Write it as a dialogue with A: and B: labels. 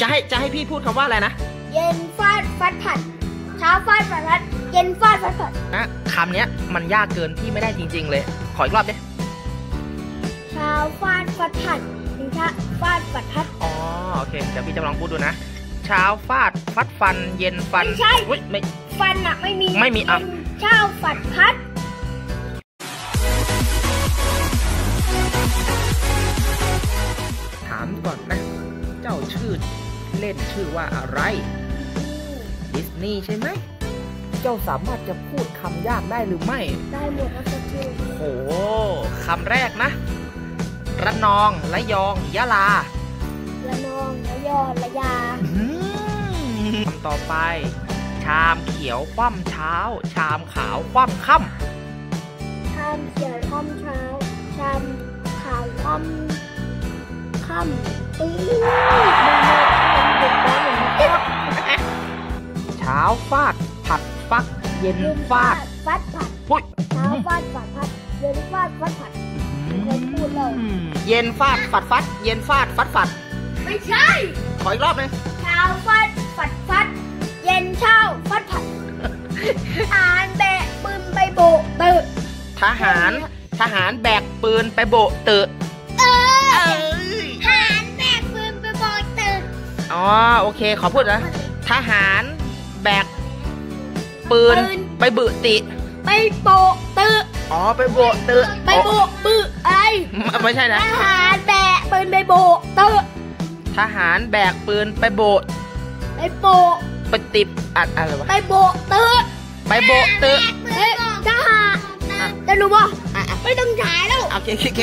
A: จะให้จะให้พี่พูดคำว่าอะไรนะ
B: เย็นฟาดฟัดผัดเช้าฟาดฟัดผัด เย็นฟาดฟัดผัด
A: นะคำเนี้ยมันยากเกินพี่ไม่ได้จริง ๆ เลย ขออีกรอบดิ
B: เช้าฟาดฟัดผัดถึงเช้าฟาดฟัดผัด
A: อ๋อโอเคเดี๋ยวพี่จะลองพูดดูนะ เช้าฟาดฟัดฟัน เย็นฟัน
B: ไม่ใช่
A: อุ๊ยไม่
B: ฟันอะไม่มี
A: ไม่มีอะ
B: เช้าฟัดพัด
A: ถามก่อนนะ เจ้าชื่อ เล่นชื่อว่าอะไร ดิสนีย์ใช่ไหม เจ้าสามารถจะพูดคำยากได้หรือไม่
B: ได้หมดแล้วก็ชื่อ
A: โอ้โหคำแรกนะ ระนอง ระยอง ยะลา
B: ละนองละยอละยา
A: อืมคำต่อไป ชามเขียวคว่ำเช้า ชามขาวคว่ำค่
B: ชามเขียวค่ำเช้า ชามขาวค่ำค่ำา
A: ฟาด ผัดฟัก เย็นฟาด
B: ฟัดผัด
A: พุ้ย
B: เช้าฟาดฝัดผัดเย็นฟาดฟัดผัดเคยพูดแล้ว
A: อืมเย็นฟาดฟัดฟัด เย็นฟาดฟัดฟัด
B: ไม่ใช่
A: ขออีกรอบหนึง
B: เช้าฟาดฝัดฟัด เย็นเช้าฟัดผัดอ่านแบะปืนใบโบกตึก
A: ทหารทหารแบกปืนไปโบะเตอะ
B: เออ
A: เอ้ย
B: ทหารแบกปืนไปโบกตึก
A: อ๋อโอเค ขอพูดนะทหารแบก ปืน
B: ปืน
A: ไปบึติ
B: ไปโบกตึก
A: อ๋อไปโบะเตอะ
B: ไปโบกปืออะไร
A: อ๋อไม่ใช่
B: ท
A: นะ
B: หารแบกปืนไปโบกตึก
A: ทหารแบกปืนไปโบะ
B: ไปโบก
A: ไปติบอะอะไรวะ
B: ไปโบกตึก
A: ไปโบะเตอะ
B: เฮ้ยทหารจะรู้ป่ะไม่ต้องฉายแล้ว
A: โอเคโอเคโอเค